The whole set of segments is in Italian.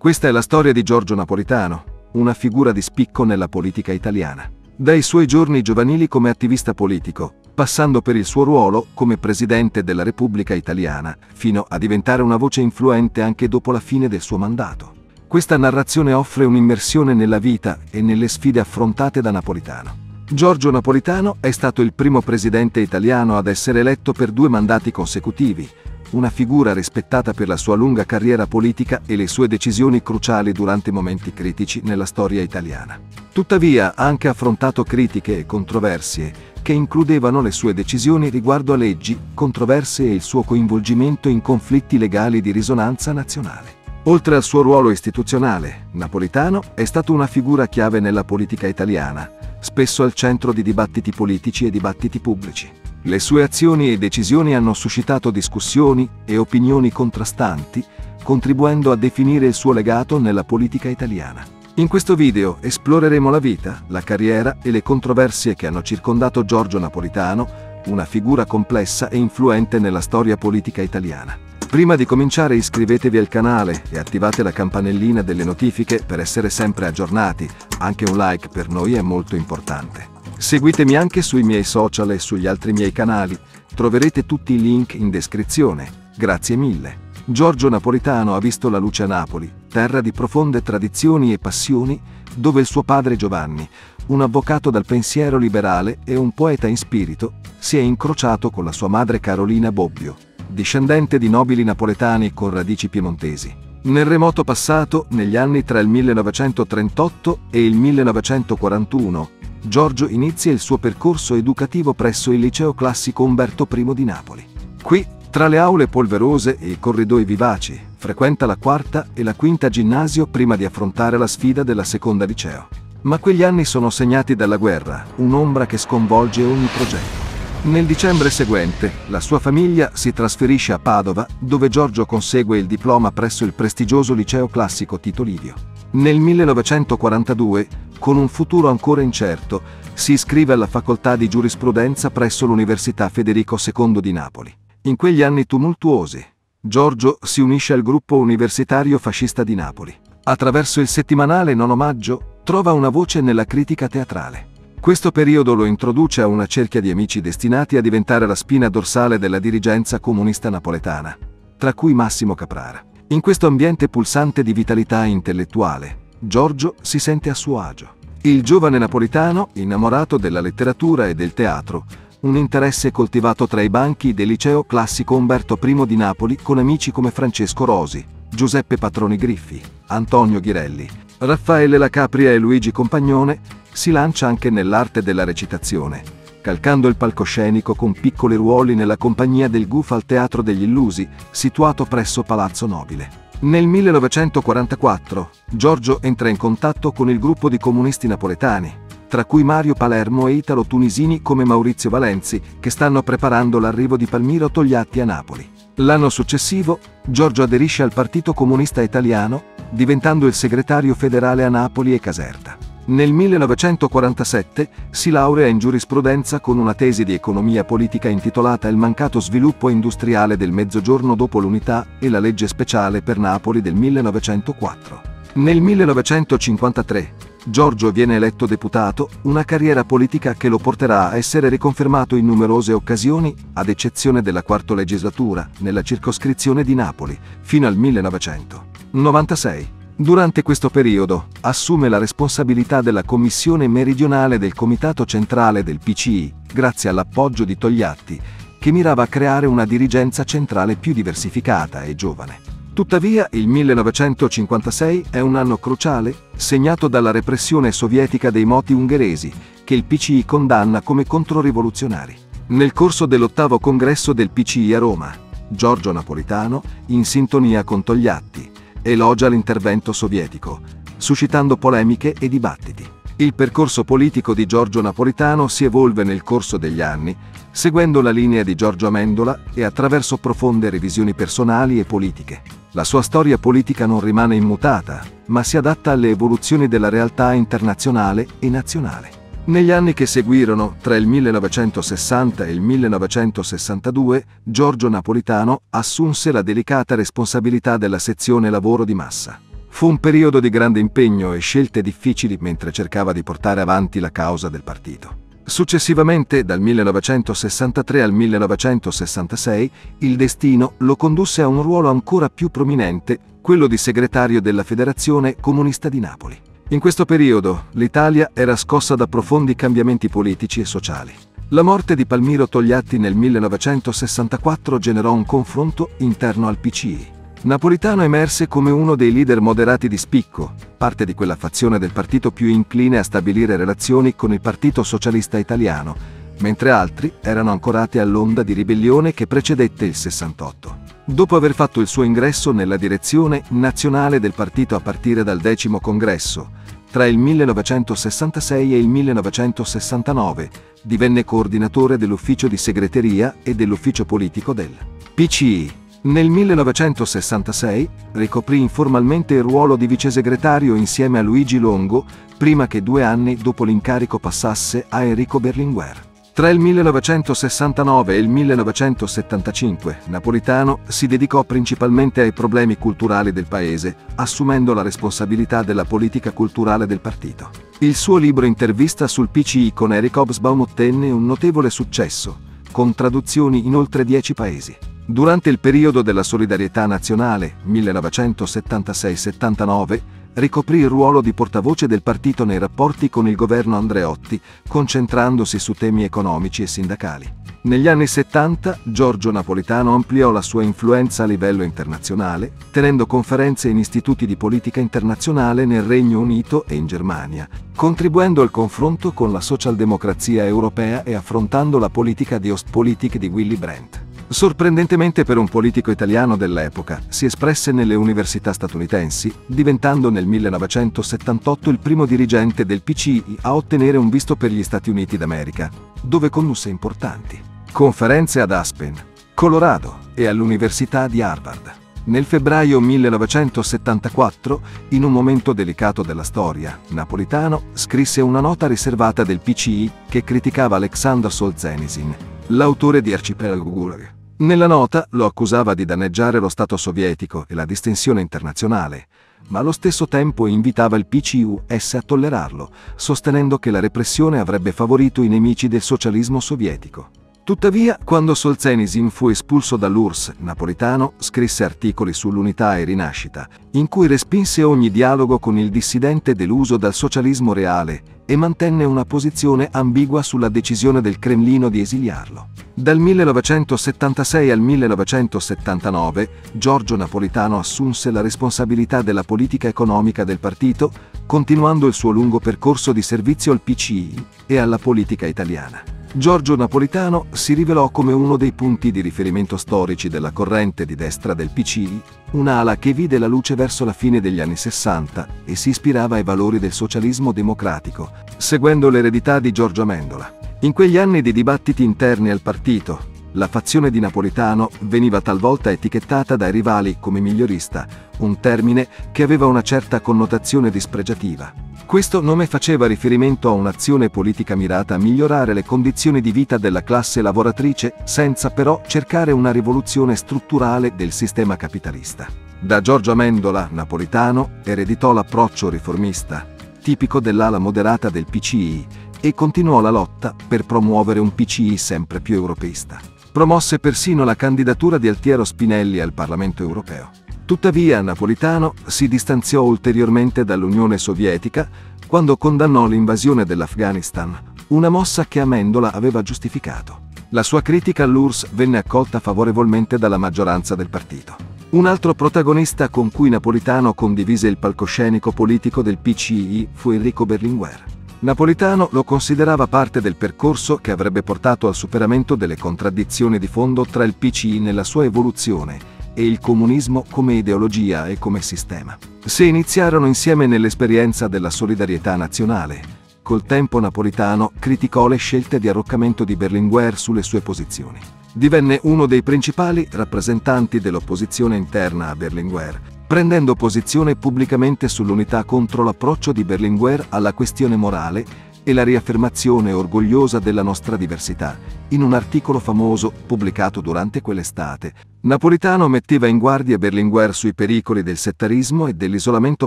Questa è la storia di Giorgio Napolitano, una figura di spicco nella politica italiana. Dai suoi giorni giovanili come attivista politico, passando per il suo ruolo come Presidente della Repubblica Italiana, fino a diventare una voce influente anche dopo la fine del suo mandato. Questa narrazione offre un'immersione nella vita e nelle sfide affrontate da Napolitano. Giorgio Napolitano è stato il primo presidente italiano ad essere eletto per due mandati consecutivi, una figura rispettata per la sua lunga carriera politica e le sue decisioni cruciali durante momenti critici nella storia italiana. Tuttavia ha anche affrontato critiche e controversie che includevano le sue decisioni riguardo a leggi, controverse e il suo coinvolgimento in conflitti legali di risonanza nazionale. Oltre al suo ruolo istituzionale, Napolitano è stato una figura chiave nella politica italiana, spesso al centro di dibattiti politici e dibattiti pubblici. Le sue azioni e decisioni hanno suscitato discussioni e opinioni contrastanti, contribuendo a definire il suo legato nella politica italiana. In questo video esploreremo la vita, la carriera e le controversie che hanno circondato Giorgio Napolitano, una figura complessa e influente nella storia politica italiana. Prima di cominciare iscrivetevi al canale e attivate la campanellina delle notifiche per essere sempre aggiornati, anche un like per noi è molto importante. Seguitemi anche sui miei social e sugli altri miei canali, troverete tutti i link in descrizione. Grazie mille. Giorgio Napolitano ha visto la luce a Napoli, terra di profonde tradizioni e passioni, dove il suo padre Giovanni, un avvocato dal pensiero liberale e un poeta in spirito, si è incrociato con la sua madre Carolina Bobbio, discendente di nobili napoletani con radici piemontesi. Nel remoto passato, negli anni tra il 1938 e il 1941, Giorgio inizia il suo percorso educativo presso il liceo classico Umberto I di Napoli. Qui, tra le aule polverose e i corridoi vivaci, frequenta la quarta e la quinta ginnasio prima di affrontare la sfida della seconda liceo. Ma quegli anni sono segnati dalla guerra, un'ombra che sconvolge ogni progetto. Nel dicembre seguente, la sua famiglia si trasferisce a Padova, dove Giorgio consegue il diploma presso il prestigioso liceo classico Tito Livio. Nel 1942, con un futuro ancora incerto, si iscrive alla facoltà di giurisprudenza presso l'Università Federico II di Napoli. In quegli anni tumultuosi, Giorgio si unisce al gruppo universitario fascista di Napoli. Attraverso il settimanale Non Omaggio, trova una voce nella critica teatrale. Questo periodo lo introduce a una cerchia di amici destinati a diventare la spina dorsale della dirigenza comunista napoletana, tra cui Massimo Caprara. In questo ambiente pulsante di vitalità intellettuale, Giorgio si sente a suo agio. Il giovane napolitano, innamorato della letteratura e del teatro, un interesse coltivato tra i banchi del liceo classico Umberto I di Napoli con amici come Francesco Rosi, Giuseppe Patroni Griffi, Antonio Ghirelli, Raffaele La Capria e Luigi Compagnone, si lancia anche nell'arte della recitazione, calcando il palcoscenico con piccoli ruoli nella compagnia del Guf al Teatro degli Illusi, situato presso Palazzo Nobile. Nel 1944 Giorgio entra in contatto con il gruppo di comunisti napoletani, tra cui Mario Palermo e italo-tunisini come Maurizio Valenzi, che stanno preparando l'arrivo di Palmiro Togliatti a Napoli. L'anno successivo, Giorgio aderisce al Partito Comunista Italiano, diventando il segretario federale a Napoli e Caserta. Nel 1947 si laurea in giurisprudenza con una tesi di economia politica intitolata Il mancato sviluppo industriale del Mezzogiorno dopo l'unità e la legge speciale per Napoli del 1904. Nel 1953 Giorgio viene eletto deputato, una carriera politica che lo porterà a essere riconfermato in numerose occasioni, ad eccezione della quarta legislatura, nella circoscrizione di Napoli, fino al 1996. Durante questo periodo assume la responsabilità della Commissione meridionale del Comitato Centrale del PCI, grazie all'appoggio di Togliatti, che mirava a creare una dirigenza centrale più diversificata e giovane. Tuttavia, il 1956 è un anno cruciale, segnato dalla repressione sovietica dei moti ungheresi, che il PCI condanna come controrivoluzionari. Nel corso dell'ottavo congresso del PCI a Roma, Giorgio Napolitano, in sintonia con Togliatti, elogia l'intervento sovietico, suscitando polemiche e dibattiti. Il percorso politico di Giorgio Napolitano si evolve nel corso degli anni, seguendo la linea di Giorgio Amendola e attraverso profonde revisioni personali e politiche. La sua storia politica non rimane immutata, ma si adatta alle evoluzioni della realtà internazionale e nazionale. Negli anni che seguirono, tra il 1960 e il 1962, Giorgio Napolitano assunse la delicata responsabilità della sezione lavoro di massa. Fu un periodo di grande impegno e scelte difficili mentre cercava di portare avanti la causa del partito. Successivamente, dal 1963 al 1966, il destino lo condusse a un ruolo ancora più prominente, quello di segretario della Federazione Comunista di Napoli. In questo periodo l'Italia era scossa da profondi cambiamenti politici e sociali. La morte di Palmiro Togliatti nel 1964 generò un confronto interno al PCI. Napolitano emerse come uno dei leader moderati di spicco, parte di quella fazione del partito più incline a stabilire relazioni con il Partito Socialista Italiano, mentre altri erano ancorati all'onda di ribellione che precedette il 68. Dopo aver fatto il suo ingresso nella direzione nazionale del partito a partire dal decimo congresso, tra il 1966 e il 1969 divenne coordinatore dell'ufficio di segreteria e dell'ufficio politico del PCI. Nel 1966 ricoprì informalmente il ruolo di vicesegretario insieme a Luigi Longo, prima che due anni dopo l'incarico passasse a Enrico Berlinguer. Tra il 1969 e il 1975 Napolitano si dedicò principalmente ai problemi culturali del paese, assumendo la responsabilità della politica culturale del partito. Il suo libro intervista sul PCI con Eric Hobsbawm ottenne un notevole successo, con traduzioni in oltre dieci paesi. Durante il periodo della solidarietà nazionale 1976-79 ricoprì il ruolo di portavoce del partito nei rapporti con il governo Andreotti, concentrandosi su temi economici e sindacali. Negli anni 70 Giorgio Napolitano ampliò la sua influenza a livello internazionale, tenendo conferenze in istituti di politica internazionale nel Regno Unito e in Germania, contribuendo al confronto con la socialdemocrazia europea e affrontando la politica di Ostpolitik di Willy Brandt. Sorprendentemente per un politico italiano dell'epoca, si espresse nelle università statunitensi, diventando nel 1978 il primo dirigente del PCI a ottenere un visto per gli Stati Uniti d'America, dove condusse importanti conferenze ad Aspen, Colorado e all'Università di Harvard. Nel febbraio 1974, in un momento delicato della storia, Napolitano scrisse una nota riservata del PCI che criticava Alexander Solzhenitsyn, l'autore di Archipelago Gulag. Nella nota lo accusava di danneggiare lo Stato sovietico e la distinzione internazionale, ma allo stesso tempo invitava il PCUS a tollerarlo, sostenendo che la repressione avrebbe favorito i nemici del socialismo sovietico. Tuttavia, quando Solzhenitsyn fu espulso dall'URSS napolitano, scrisse articoli sull'unità e rinascita, in cui respinse ogni dialogo con il dissidente deluso dal socialismo reale e mantenne una posizione ambigua sulla decisione del Cremlino di esiliarlo. Dal 1976 al 1979 Giorgio Napolitano assunse la responsabilità della politica economica del partito, continuando il suo lungo percorso di servizio al PCI e alla politica italiana. Giorgio Napolitano si rivelò come uno dei punti di riferimento storici della corrente di destra del PCI, un'ala che vide la luce verso la fine degli anni 60 e si ispirava ai valori del socialismo democratico, seguendo l'eredità di Giorgio Amendola. In quegli anni di dibattiti interni al partito, la fazione di Napolitano veniva talvolta etichettata dai rivali come migliorista, un termine che aveva una certa connotazione dispregiativa. Questo nome faceva riferimento a un'azione politica mirata a migliorare le condizioni di vita della classe lavoratrice senza però cercare una rivoluzione strutturale del sistema capitalista. Da Giorgio Amendola, napolitano, ereditò l'approccio riformista, tipico dell'ala moderata del PCI, e continuò la lotta per promuovere un PCI sempre più europeista. Promosse persino la candidatura di Altiero Spinelli al Parlamento europeo. Tuttavia Napolitano si distanziò ulteriormente dall'Unione Sovietica quando condannò l'invasione dell'Afghanistan, una mossa che Amendola aveva giustificato. La sua critica all'URSS venne accolta favorevolmente dalla maggioranza del partito. Un altro protagonista con cui Napolitano condivise il palcoscenico politico del PCI fu Enrico Berlinguer. Napolitano lo considerava parte del percorso che avrebbe portato al superamento delle contraddizioni di fondo tra il PCI nella sua evoluzione e il comunismo come ideologia e come sistema. Se iniziarono insieme nell'esperienza della solidarietà nazionale. Col tempo Napolitano criticò le scelte di arroccamento di Berlinguer sulle sue posizioni. Divenne uno dei principali rappresentanti dell'opposizione interna a Berlinguer, prendendo posizione pubblicamente sull'unità contro l'approccio di Berlinguer alla questione morale e la riaffermazione orgogliosa della nostra diversità. In un articolo famoso pubblicato durante quell'estate, Napolitano metteva in guardia Berlinguer sui pericoli del settarismo e dell'isolamento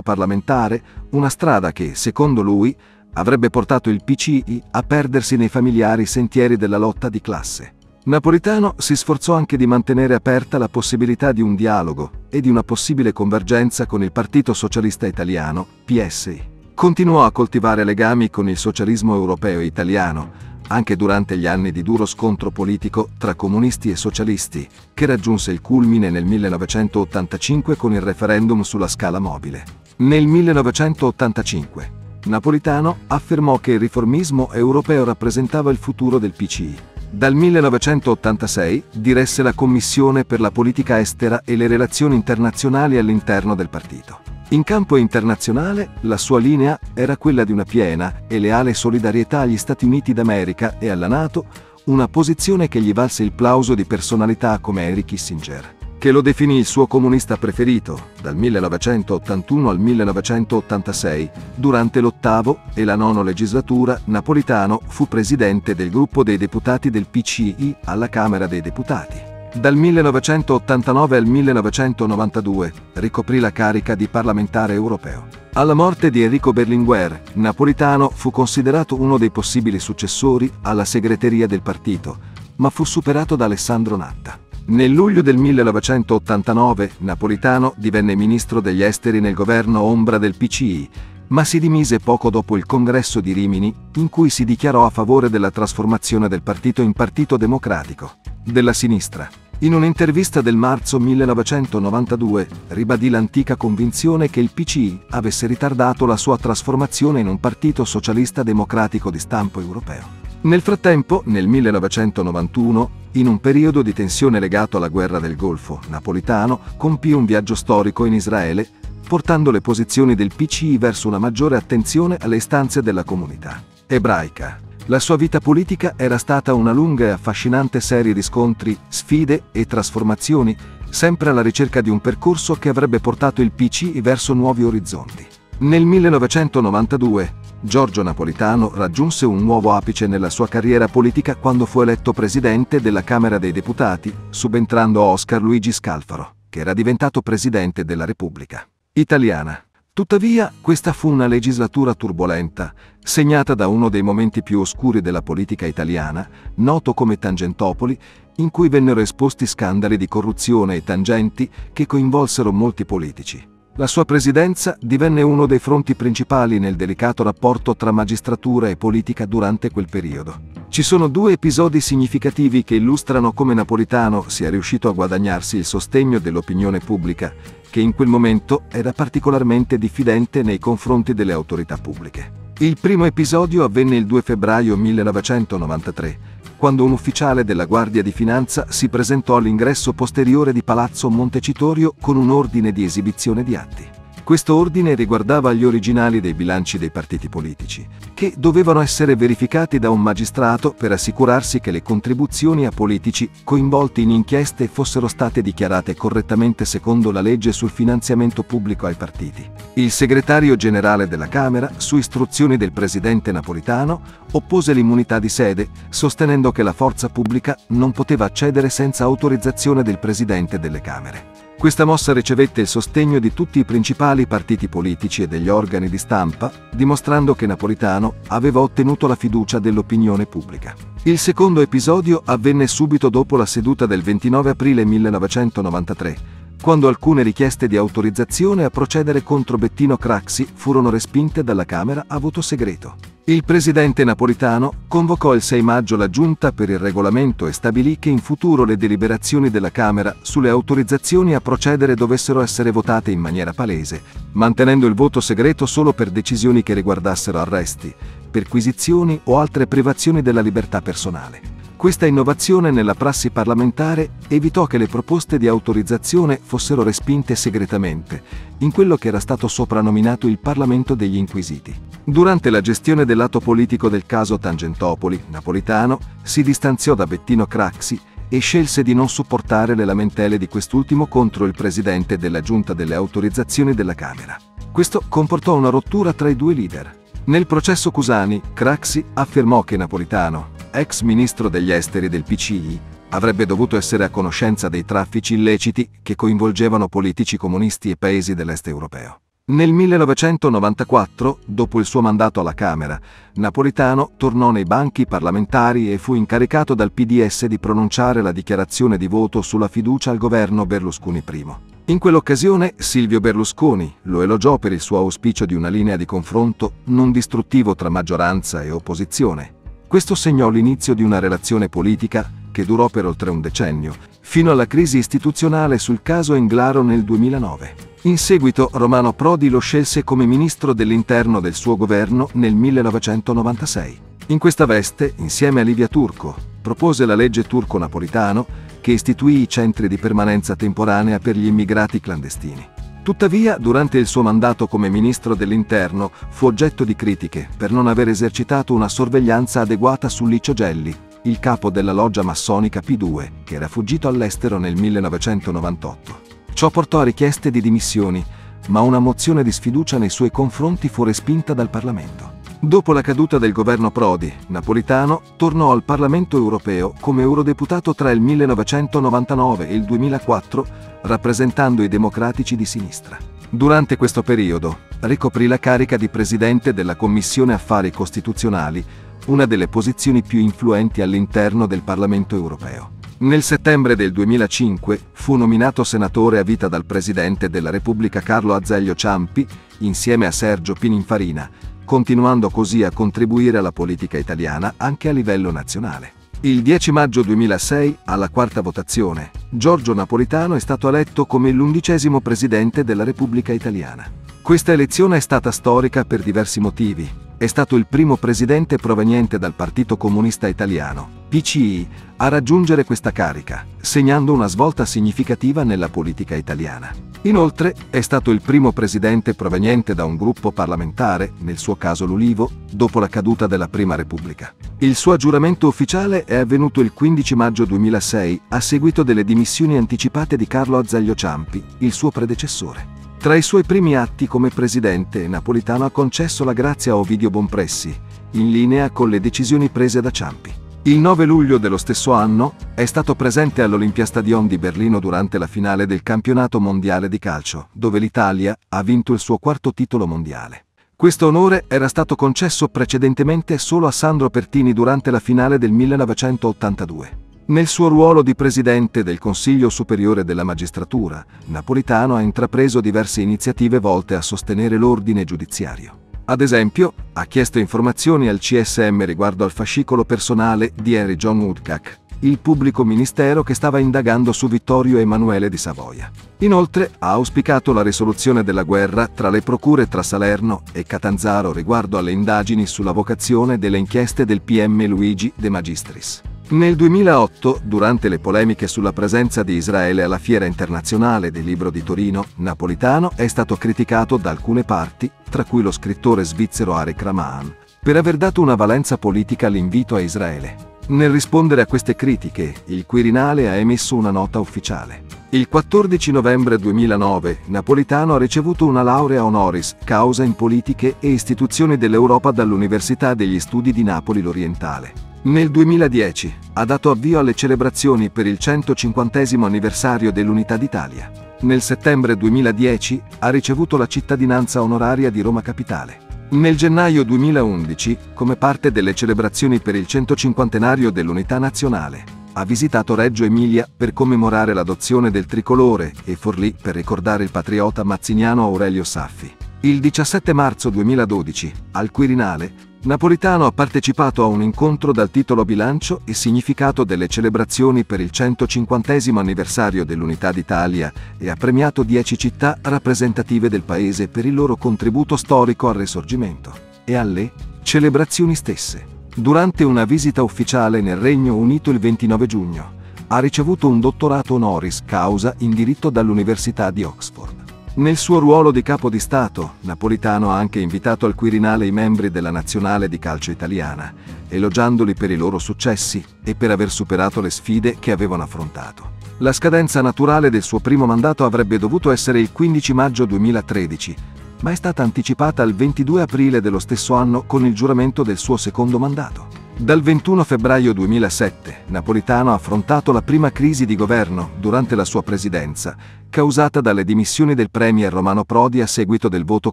parlamentare, una strada che, secondo lui, avrebbe portato il PCI a perdersi nei familiari sentieri della lotta di classe. Napolitano si sforzò anche di mantenere aperta la possibilità di un dialogo e di una possibile convergenza con il Partito Socialista Italiano, PSI. Continuò a coltivare legami con il socialismo europeo e italiano, anche durante gli anni di duro scontro politico tra comunisti e socialisti, che raggiunse il culmine nel 1985 con il referendum sulla scala mobile. Nel 1985 Napolitano affermò che il riformismo europeo rappresentava il futuro del PCI. Dal 1986 diresse la Commissione per la politica estera e le relazioni internazionali all'interno del partito. In campo internazionale, la sua linea era quella di una piena e leale solidarietà agli Stati Uniti d'America e alla Nato, una posizione che gli valse il plauso di personalità come Henry Kissinger che lo definì il suo comunista preferito dal 1981 al 1986. Durante l'ottavo e la nono legislatura, Napolitano fu presidente del gruppo dei deputati del PCI alla Camera dei Deputati. Dal 1989 al 1992 ricoprì la carica di parlamentare europeo. Alla morte di Enrico Berlinguer, Napolitano fu considerato uno dei possibili successori alla segreteria del partito, ma fu superato da Alessandro Natta. Nel luglio del 1989 Napolitano divenne ministro degli esteri nel governo ombra del PCI, ma si dimise poco dopo il congresso di Rimini, in cui si dichiarò a favore della trasformazione del partito in Partito Democratico, della sinistra. In un'intervista del marzo 1992 ribadì l'antica convinzione che il PCI avesse ritardato la sua trasformazione in un partito socialista democratico di stampo europeo. Nel frattempo, nel 1991, in un periodo di tensione legato alla guerra del Golfo, Napolitano compì un viaggio storico in Israele, portando le posizioni del PCI verso una maggiore attenzione alle istanze della comunità ebraica. La sua vita politica era stata una lunga e affascinante serie di scontri, sfide e trasformazioni, sempre alla ricerca di un percorso che avrebbe portato il PCI verso nuovi orizzonti. Nel 1992, Giorgio Napolitano raggiunse un nuovo apice nella sua carriera politica quando fu eletto presidente della Camera dei Deputati, subentrando Oscar Luigi Scalfaro, che era diventato presidente della Repubblica Italiana. Tuttavia, questa fu una legislatura turbolenta, segnata da uno dei momenti più oscuri della politica italiana, noto come Tangentopoli, in cui vennero esposti scandali di corruzione e tangenti che coinvolsero molti politici. La sua presidenza divenne uno dei fronti principali nel delicato rapporto tra magistratura e politica durante quel periodo. Ci sono due episodi significativi che illustrano come Napolitano sia riuscito a guadagnarsi il sostegno dell'opinione pubblica, che in quel momento era particolarmente diffidente nei confronti delle autorità pubbliche. Il primo episodio avvenne il 2 febbraio 1993 quando un ufficiale della Guardia di Finanza si presentò all'ingresso posteriore di Palazzo Montecitorio con un ordine di esibizione di atti. Questo ordine riguardava gli originali dei bilanci dei partiti politici, che dovevano essere verificati da un magistrato per assicurarsi che le contribuzioni a politici coinvolti in inchieste fossero state dichiarate correttamente secondo la legge sul finanziamento pubblico ai partiti. Il segretario generale della Camera, su istruzioni del presidente napolitano, oppose l'immunità di sede, sostenendo che la forza pubblica non poteva accedere senza autorizzazione del presidente delle Camere. Questa mossa ricevette il sostegno di tutti i principali partiti politici e degli organi di stampa, dimostrando che Napolitano aveva ottenuto la fiducia dell'opinione pubblica. Il secondo episodio avvenne subito dopo la seduta del 29 aprile 1993, quando alcune richieste di autorizzazione a procedere contro Bettino Craxi furono respinte dalla Camera a voto segreto. Il presidente napolitano convocò il 6 maggio la Giunta per il regolamento e stabilì che in futuro le deliberazioni della Camera sulle autorizzazioni a procedere dovessero essere votate in maniera palese, mantenendo il voto segreto solo per decisioni che riguardassero arresti, perquisizioni o altre privazioni della libertà personale. Questa innovazione nella prassi parlamentare evitò che le proposte di autorizzazione fossero respinte segretamente, in quello che era stato soprannominato il Parlamento degli Inquisiti. Durante la gestione del lato politico del caso Tangentopoli, Napolitano si distanziò da Bettino Craxi e scelse di non supportare le lamentele di quest'ultimo contro il presidente della giunta delle autorizzazioni della Camera. Questo comportò una rottura tra i due leader. Nel processo Cusani, Craxi affermò che Napolitano, ex ministro degli esteri del PCI, avrebbe dovuto essere a conoscenza dei traffici illeciti che coinvolgevano politici comunisti e paesi dell'est europeo. Nel 1994, dopo il suo mandato alla Camera, Napolitano tornò nei banchi parlamentari e fu incaricato dal PDS di pronunciare la dichiarazione di voto sulla fiducia al governo Berlusconi I. In quell'occasione Silvio Berlusconi lo elogiò per il suo auspicio di una linea di confronto non distruttivo tra maggioranza e opposizione. Questo segnò l'inizio di una relazione politica che durò per oltre un decennio, fino alla crisi istituzionale sul caso Englaro nel 2009. In seguito Romano Prodi lo scelse come ministro dell'interno del suo governo nel 1996. In questa veste, insieme a Livia Turco, propose la legge turco-napolitano che istituì i centri di permanenza temporanea per gli immigrati clandestini. Tuttavia, durante il suo mandato come ministro dell'interno, fu oggetto di critiche per non aver esercitato una sorveglianza adeguata su Licio Gelli, il capo della loggia massonica P2, che era fuggito all'estero nel 1998. Ciò portò a richieste di dimissioni, ma una mozione di sfiducia nei suoi confronti fu respinta dal Parlamento. Dopo la caduta del governo Prodi, Napolitano tornò al Parlamento europeo come eurodeputato tra il 1999 e il 2004, rappresentando i democratici di sinistra. Durante questo periodo ricoprì la carica di presidente della Commissione Affari Costituzionali, una delle posizioni più influenti all'interno del Parlamento europeo. Nel settembre del 2005 fu nominato senatore a vita dal Presidente della Repubblica Carlo Azeglio Ciampi, insieme a Sergio Pininfarina, continuando così a contribuire alla politica italiana anche a livello nazionale. Il 10 maggio 2006, alla quarta votazione, Giorgio Napolitano è stato eletto come l'undicesimo Presidente della Repubblica Italiana. Questa elezione è stata storica per diversi motivi, è stato il primo presidente proveniente dal Partito Comunista Italiano, PCI, a raggiungere questa carica, segnando una svolta significativa nella politica italiana. Inoltre è stato il primo presidente proveniente da un gruppo parlamentare, nel suo caso l'Ulivo, dopo la caduta della Prima Repubblica. Il suo aggiuramento ufficiale è avvenuto il 15 maggio 2006 a seguito delle dimissioni anticipate di Carlo Azeglio Ciampi, il suo predecessore. Tra i suoi primi atti come presidente, Napolitano ha concesso la grazia a Ovidio Bonpressi, in linea con le decisioni prese da Ciampi. Il 9 luglio dello stesso anno è stato presente all'Olympiastadion di Berlino durante la finale del campionato mondiale di calcio, dove l'Italia ha vinto il suo quarto titolo mondiale. Questo onore era stato concesso precedentemente solo a Sandro Pertini durante la finale del 1982. Nel suo ruolo di presidente del Consiglio Superiore della Magistratura, Napolitano ha intrapreso diverse iniziative volte a sostenere l'ordine giudiziario. Ad esempio, ha chiesto informazioni al CSM riguardo al fascicolo personale di Henry John Woodcock, il pubblico ministero che stava indagando su Vittorio Emanuele di Savoia. Inoltre ha auspicato la risoluzione della guerra tra le procure tra Salerno e Catanzaro riguardo alle indagini sulla vocazione delle inchieste del PM Luigi De Magistris. Nel 2008, durante le polemiche sulla presenza di Israele alla Fiera internazionale del libro di Torino, Napolitano è stato criticato da alcune parti, tra cui lo scrittore svizzero Arik Raman, per aver dato una valenza politica all'invito a Israele. Nel rispondere a queste critiche, il Quirinale ha emesso una nota ufficiale. Il 14 novembre 2009 Napolitano ha ricevuto una laurea honoris causa in politiche e istituzioni dell'Europa dall'Università degli Studi di Napoli l'Orientale. Nel 2010 ha dato avvio alle celebrazioni per il 150 anniversario dell'Unità d'Italia. Nel settembre 2010 ha ricevuto la cittadinanza onoraria di Roma Capitale. Nel gennaio 2011, come parte delle celebrazioni per il 150 dell'Unità Nazionale, ha visitato Reggio Emilia per commemorare l'adozione del tricolore e Forlì per ricordare il patriota mazziniano Aurelio Saffi. Il 17 marzo 2012, al Quirinale, Napolitano ha partecipato a un incontro dal titolo Bilancio e significato delle celebrazioni per il 150 anniversario dell'Unità d'Italia e ha premiato 10 città rappresentative del paese per il loro contributo storico al Risorgimento e alle celebrazioni stesse. Durante una visita ufficiale nel Regno Unito il 29 giugno, ha ricevuto un dottorato honoris causa in diritto dall'Università di Oxford. Nel suo ruolo di capo di Stato, Napolitano ha anche invitato al Quirinale i membri della nazionale di calcio italiana, elogiandoli per i loro successi e per aver superato le sfide che avevano affrontato. La scadenza naturale del suo primo mandato avrebbe dovuto essere il 15 maggio 2013, ma è stata anticipata al 22 aprile dello stesso anno con il giuramento del suo secondo mandato. Dal 21 febbraio 2007 Napolitano ha affrontato la prima crisi di governo durante la sua presidenza, causata dalle dimissioni del Premier Romano Prodi a seguito del voto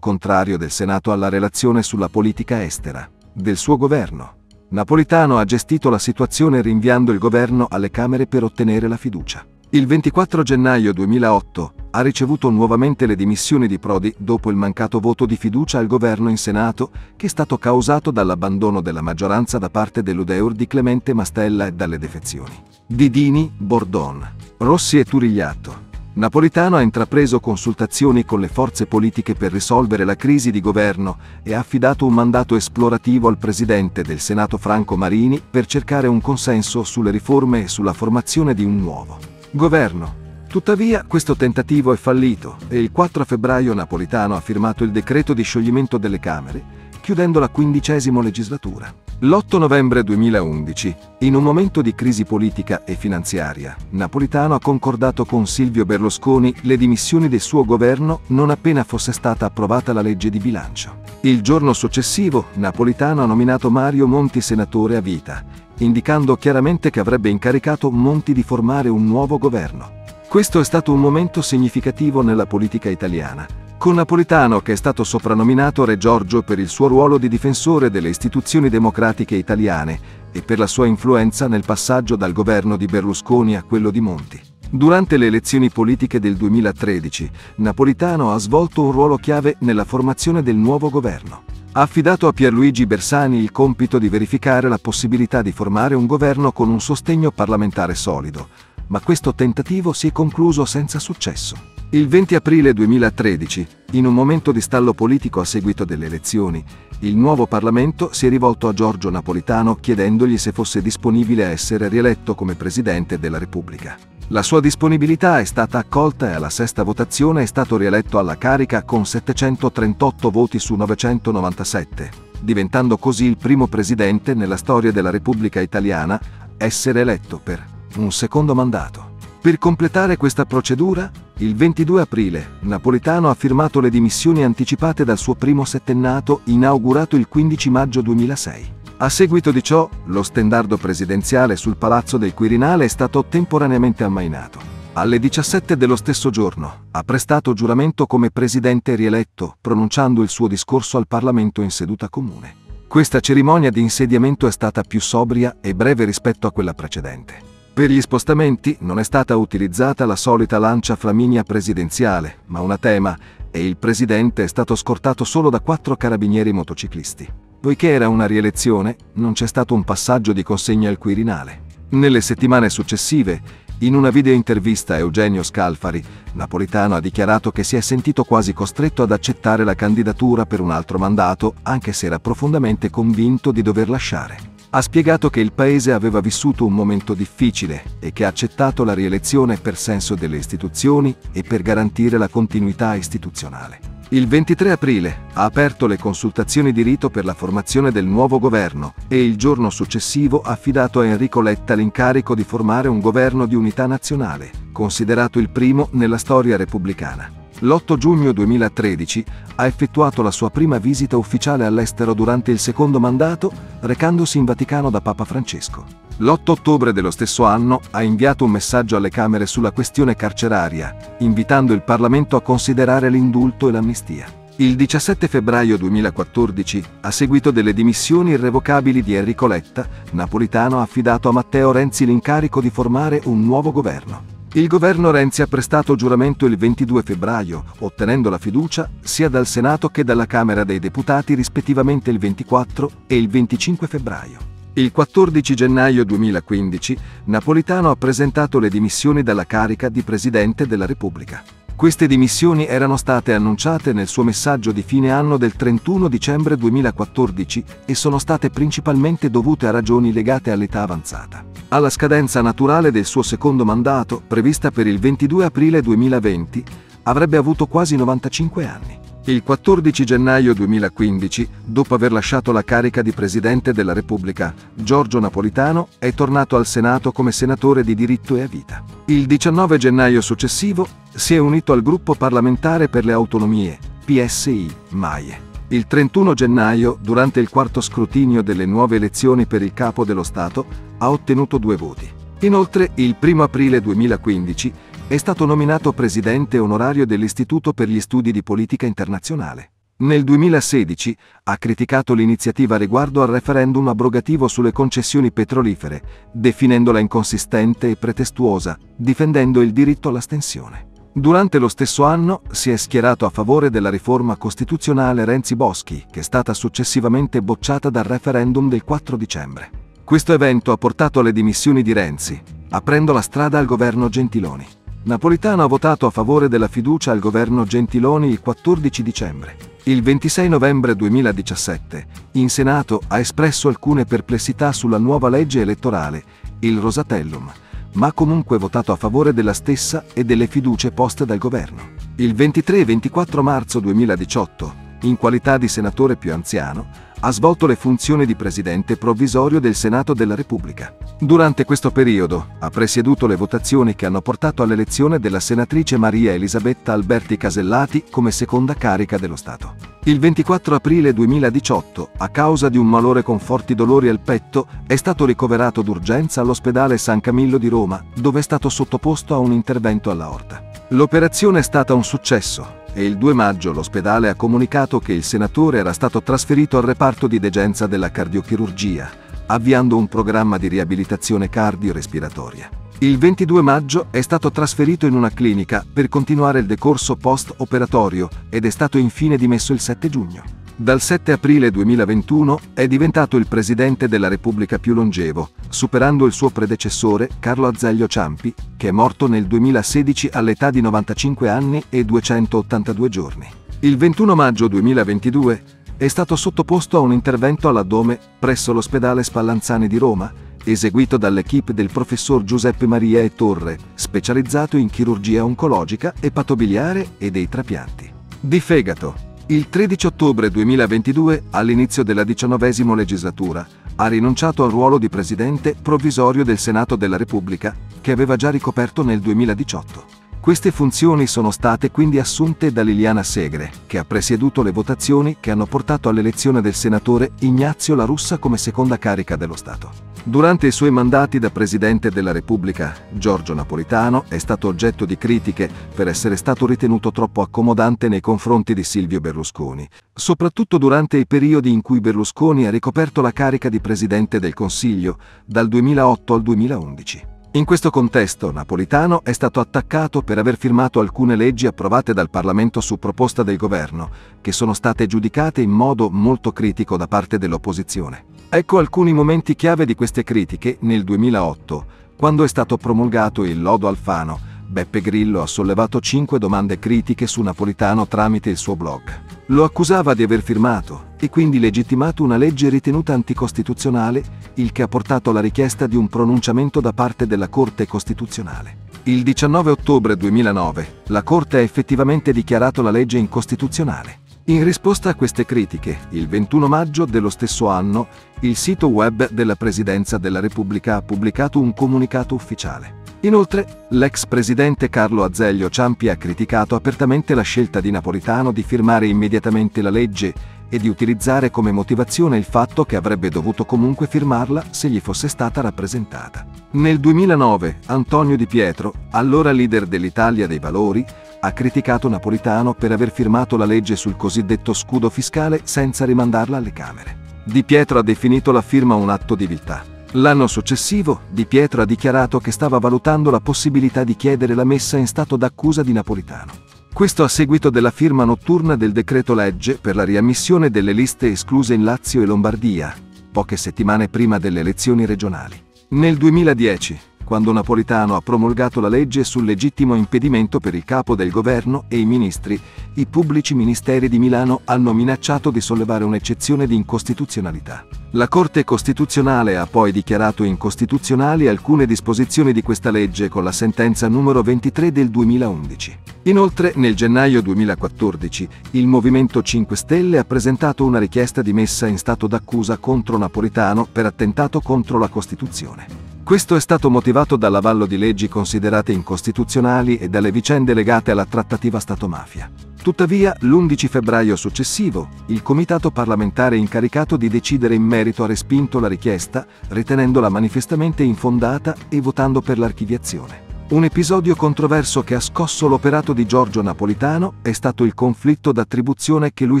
contrario del Senato alla relazione sulla politica estera del suo governo. Napolitano ha gestito la situazione rinviando il governo alle Camere per ottenere la fiducia. Il 24 gennaio 2008 ha ricevuto nuovamente le dimissioni di Prodi dopo il mancato voto di fiducia al governo in Senato, che è stato causato dall'abbandono della maggioranza da parte dell'Udeur di Clemente Mastella e dalle defezioni. Didini, Bordon, Rossi e Turigliatto. Napolitano ha intrapreso consultazioni con le forze politiche per risolvere la crisi di governo e ha affidato un mandato esplorativo al presidente del Senato Franco Marini per cercare un consenso sulle riforme e sulla formazione di un nuovo governo. Tuttavia, questo tentativo è fallito e il 4 febbraio Napolitano ha firmato il decreto di scioglimento delle Camere, chiudendo la quindicesima legislatura. L'8 novembre 2011, in un momento di crisi politica e finanziaria, Napolitano ha concordato con Silvio Berlusconi le dimissioni del suo governo non appena fosse stata approvata la legge di bilancio. Il giorno successivo, Napolitano ha nominato Mario Monti senatore a vita, indicando chiaramente che avrebbe incaricato Monti di formare un nuovo governo. Questo è stato un momento significativo nella politica italiana, con Napolitano che è stato soprannominato Re Giorgio per il suo ruolo di difensore delle istituzioni democratiche italiane e per la sua influenza nel passaggio dal governo di Berlusconi a quello di Monti. Durante le elezioni politiche del 2013, Napolitano ha svolto un ruolo chiave nella formazione del nuovo governo. Ha affidato a Pierluigi Bersani il compito di verificare la possibilità di formare un governo con un sostegno parlamentare solido, ma questo tentativo si è concluso senza successo. Il 20 aprile 2013, in un momento di stallo politico a seguito delle elezioni, il nuovo Parlamento si è rivolto a Giorgio Napolitano chiedendogli se fosse disponibile a essere rieletto come Presidente della Repubblica. La sua disponibilità è stata accolta e alla sesta votazione è stato rieletto alla carica con 738 voti su 997, diventando così il primo Presidente nella storia della Repubblica Italiana essere eletto per un secondo mandato. Per completare questa procedura, il 22 aprile, Napolitano ha firmato le dimissioni anticipate dal suo primo settennato, inaugurato il 15 maggio 2006. A seguito di ciò, lo stendardo presidenziale sul Palazzo del Quirinale è stato temporaneamente ammainato. Alle 17 dello stesso giorno, ha prestato giuramento come presidente rieletto, pronunciando il suo discorso al Parlamento in seduta comune. Questa cerimonia di insediamento è stata più sobria e breve rispetto a quella precedente. Per gli spostamenti non è stata utilizzata la solita lancia flaminia presidenziale, ma una tema, e il presidente è stato scortato solo da quattro carabinieri motociclisti. Poiché era una rielezione, non c'è stato un passaggio di consegna al Quirinale. Nelle settimane successive, in una videointervista a Eugenio Scalfari, Napolitano ha dichiarato che si è sentito quasi costretto ad accettare la candidatura per un altro mandato, anche se era profondamente convinto di dover lasciare ha spiegato che il paese aveva vissuto un momento difficile e che ha accettato la rielezione per senso delle istituzioni e per garantire la continuità istituzionale. Il 23 aprile ha aperto le consultazioni di rito per la formazione del nuovo governo e il giorno successivo ha affidato a Enrico Letta l'incarico di formare un governo di unità nazionale, considerato il primo nella storia repubblicana l'8 giugno 2013 ha effettuato la sua prima visita ufficiale all'estero durante il secondo mandato, recandosi in Vaticano da Papa Francesco. L'8 ottobre dello stesso anno ha inviato un messaggio alle Camere sulla questione carceraria, invitando il Parlamento a considerare l'indulto e l'amnistia. Il 17 febbraio 2014, a seguito delle dimissioni irrevocabili di Enrico Letta, Napolitano ha affidato a Matteo Renzi l'incarico di formare un nuovo governo. Il governo Renzi ha prestato giuramento il 22 febbraio, ottenendo la fiducia sia dal Senato che dalla Camera dei Deputati rispettivamente il 24 e il 25 febbraio. Il 14 gennaio 2015 Napolitano ha presentato le dimissioni dalla carica di Presidente della Repubblica. Queste dimissioni erano state annunciate nel suo messaggio di fine anno del 31 dicembre 2014 e sono state principalmente dovute a ragioni legate all'età avanzata alla scadenza naturale del suo secondo mandato, prevista per il 22 aprile 2020, avrebbe avuto quasi 95 anni. Il 14 gennaio 2015, dopo aver lasciato la carica di Presidente della Repubblica, Giorgio Napolitano è tornato al Senato come senatore di diritto e a vita. Il 19 gennaio successivo si è unito al gruppo parlamentare per le autonomie, PSI, MAIE. Il 31 gennaio, durante il quarto scrutinio delle nuove elezioni per il capo dello Stato, ha ottenuto due voti. Inoltre, il 1 aprile 2015 è stato nominato presidente onorario dell'Istituto per gli studi di politica internazionale. Nel 2016 ha criticato l'iniziativa riguardo al referendum abrogativo sulle concessioni petrolifere, definendola inconsistente e pretestuosa, difendendo il diritto all'astensione. Durante lo stesso anno si è schierato a favore della riforma costituzionale Renzi Boschi, che è stata successivamente bocciata dal referendum del 4 dicembre. Questo evento ha portato alle dimissioni di Renzi, aprendo la strada al governo Gentiloni. Napolitano ha votato a favore della fiducia al governo Gentiloni il 14 dicembre. Il 26 novembre 2017, in Senato ha espresso alcune perplessità sulla nuova legge elettorale, il Rosatellum, ma comunque votato a favore della stessa e delle fiducie poste dal governo. Il 23 e 24 marzo 2018, in qualità di senatore più anziano, ha svolto le funzioni di presidente provvisorio del Senato della Repubblica. Durante questo periodo ha presieduto le votazioni che hanno portato all'elezione della senatrice Maria Elisabetta Alberti Casellati come seconda carica dello Stato. Il 24 aprile 2018, a causa di un malore con forti dolori al petto, è stato ricoverato d'urgenza all'ospedale San Camillo di Roma, dove è stato sottoposto a un intervento all'aorta. L'operazione è stata un successo e il 2 maggio l'ospedale ha comunicato che il senatore era stato trasferito al reparto di degenza della cardiochirurgia, avviando un programma di riabilitazione cardiorespiratoria. Il 22 maggio è stato trasferito in una clinica per continuare il decorso post-operatorio ed è stato infine dimesso il 7 giugno. Dal 7 aprile 2021 è diventato il presidente della Repubblica più longevo, superando il suo predecessore Carlo Azeglio Ciampi, che è morto nel 2016 all'età di 95 anni e 282 giorni. Il 21 maggio 2022 è stato sottoposto a un intervento all'addome presso l'ospedale Spallanzani di Roma, eseguito dall'equipe del professor Giuseppe Maria e Torre, specializzato in chirurgia oncologica e patobiliare e dei trapianti. Di fegato, il 13 ottobre 2022, all'inizio della diciannovesima legislatura, ha rinunciato al ruolo di presidente provvisorio del Senato della Repubblica, che aveva già ricoperto nel 2018. Queste funzioni sono state quindi assunte da Liliana Segre, che ha presieduto le votazioni che hanno portato all'elezione del senatore Ignazio La Russa come seconda carica dello Stato. Durante i suoi mandati da Presidente della Repubblica, Giorgio Napolitano è stato oggetto di critiche per essere stato ritenuto troppo accomodante nei confronti di Silvio Berlusconi, soprattutto durante i periodi in cui Berlusconi ha ricoperto la carica di Presidente del Consiglio, dal 2008 al 2011. In questo contesto, Napolitano è stato attaccato per aver firmato alcune leggi approvate dal Parlamento su proposta del governo, che sono state giudicate in modo molto critico da parte dell'opposizione. Ecco alcuni momenti chiave di queste critiche nel 2008, quando è stato promulgato il Lodo Alfano, Beppe Grillo ha sollevato cinque domande critiche su Napolitano tramite il suo blog. Lo accusava di aver firmato e quindi legittimato una legge ritenuta anticostituzionale, il che ha portato alla richiesta di un pronunciamento da parte della Corte Costituzionale. Il 19 ottobre 2009 la Corte ha effettivamente dichiarato la legge incostituzionale. In risposta a queste critiche, il 21 maggio dello stesso anno, il sito web della Presidenza della Repubblica ha pubblicato un comunicato ufficiale. Inoltre, l'ex presidente Carlo Azeglio Ciampi ha criticato apertamente la scelta di Napolitano di firmare immediatamente la legge e di utilizzare come motivazione il fatto che avrebbe dovuto comunque firmarla se gli fosse stata rappresentata. Nel 2009 Antonio Di Pietro, allora leader dell'Italia dei Valori, ha criticato Napolitano per aver firmato la legge sul cosiddetto scudo fiscale senza rimandarla alle Camere. Di Pietro ha definito la firma un atto di viltà. L'anno successivo, Di Pietro ha dichiarato che stava valutando la possibilità di chiedere la messa in stato d'accusa di Napolitano. Questo a seguito della firma notturna del decreto legge per la riammissione delle liste escluse in Lazio e Lombardia, poche settimane prima delle elezioni regionali. Nel 2010, quando Napolitano ha promulgato la legge sul legittimo impedimento per il capo del governo e i ministri, i pubblici ministeri di Milano hanno minacciato di sollevare un'eccezione di incostituzionalità. La Corte Costituzionale ha poi dichiarato incostituzionali alcune disposizioni di questa legge con la sentenza numero 23 del 2011. Inoltre, nel gennaio 2014, il Movimento 5 Stelle ha presentato una richiesta di messa in stato d'accusa contro Napolitano per attentato contro la Costituzione. Questo è stato motivato dall'avallo di leggi considerate incostituzionali e dalle vicende legate alla trattativa Stato-mafia. Tuttavia, l'11 febbraio successivo, il comitato parlamentare incaricato di decidere in merito ha respinto la richiesta, ritenendola manifestamente infondata e votando per l'archiviazione. Un episodio controverso che ha scosso l'operato di Giorgio Napolitano è stato il conflitto d'attribuzione che lui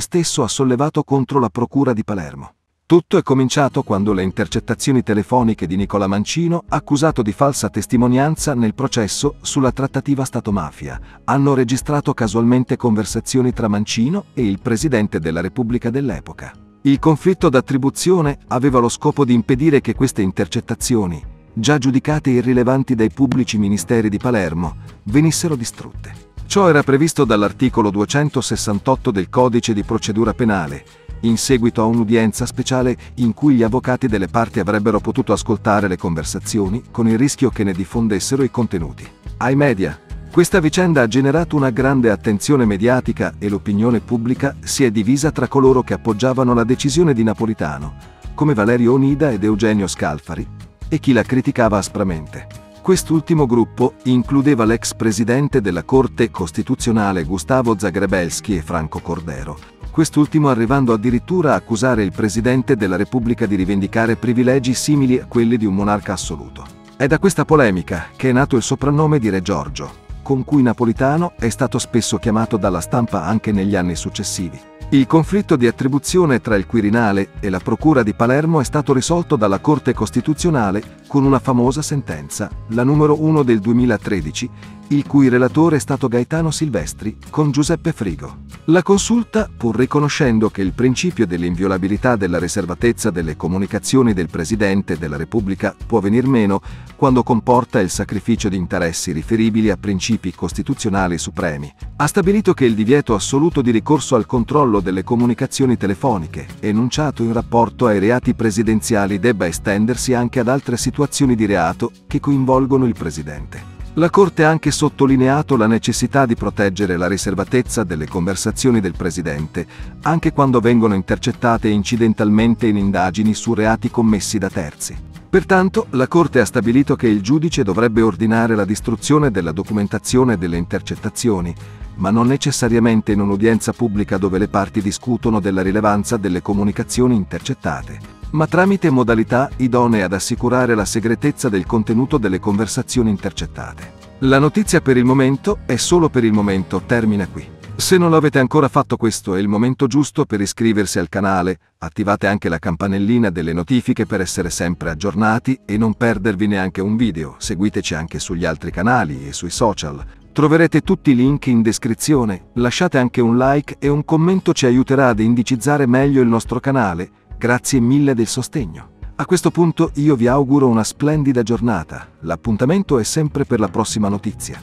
stesso ha sollevato contro la Procura di Palermo. Tutto è cominciato quando le intercettazioni telefoniche di Nicola Mancino, accusato di falsa testimonianza nel processo sulla trattativa Stato-mafia, hanno registrato casualmente conversazioni tra Mancino e il presidente della Repubblica dell'epoca. Il conflitto d'attribuzione aveva lo scopo di impedire che queste intercettazioni, già giudicate irrilevanti dai pubblici ministeri di Palermo, venissero distrutte. Ciò era previsto dall'articolo 268 del Codice di procedura penale, in seguito a un'udienza speciale in cui gli avvocati delle parti avrebbero potuto ascoltare le conversazioni con il rischio che ne diffondessero i contenuti. Ai media, questa vicenda ha generato una grande attenzione mediatica e l'opinione pubblica si è divisa tra coloro che appoggiavano la decisione di Napolitano, come Valerio Onida ed Eugenio Scalfari, e chi la criticava aspramente. Quest'ultimo gruppo includeva l'ex presidente della Corte Costituzionale Gustavo Zagrebelski e Franco Cordero, quest'ultimo arrivando addirittura a accusare il Presidente della Repubblica di rivendicare privilegi simili a quelli di un monarca assoluto. È da questa polemica che è nato il soprannome di Re Giorgio, con cui Napolitano è stato spesso chiamato dalla stampa anche negli anni successivi. Il conflitto di attribuzione tra il Quirinale e la Procura di Palermo è stato risolto dalla Corte Costituzionale con una famosa sentenza, la numero 1 del 2013, il cui relatore è stato Gaetano Silvestri con Giuseppe Frigo. La consulta, pur riconoscendo che il principio dell'inviolabilità della riservatezza delle comunicazioni del Presidente della Repubblica può venir meno quando comporta il sacrificio di interessi riferibili a principi costituzionali supremi, ha stabilito che il divieto assoluto di ricorso al controllo delle comunicazioni telefoniche, enunciato in rapporto ai reati presidenziali, debba estendersi anche ad altre situazioni di reato che coinvolgono il Presidente. La Corte ha anche sottolineato la necessità di proteggere la riservatezza delle conversazioni del Presidente, anche quando vengono intercettate incidentalmente in indagini su reati commessi da terzi. Pertanto, la Corte ha stabilito che il giudice dovrebbe ordinare la distruzione della documentazione delle intercettazioni, ma non necessariamente in un'udienza pubblica dove le parti discutono della rilevanza delle comunicazioni intercettate ma tramite modalità idonee ad assicurare la segretezza del contenuto delle conversazioni intercettate. La notizia per il momento è solo per il momento, termina qui. Se non l'avete ancora fatto questo è il momento giusto per iscriversi al canale, attivate anche la campanellina delle notifiche per essere sempre aggiornati e non perdervi neanche un video, seguiteci anche sugli altri canali e sui social. Troverete tutti i link in descrizione, lasciate anche un like e un commento ci aiuterà ad indicizzare meglio il nostro canale Grazie mille del sostegno. A questo punto io vi auguro una splendida giornata. L'appuntamento è sempre per la prossima notizia.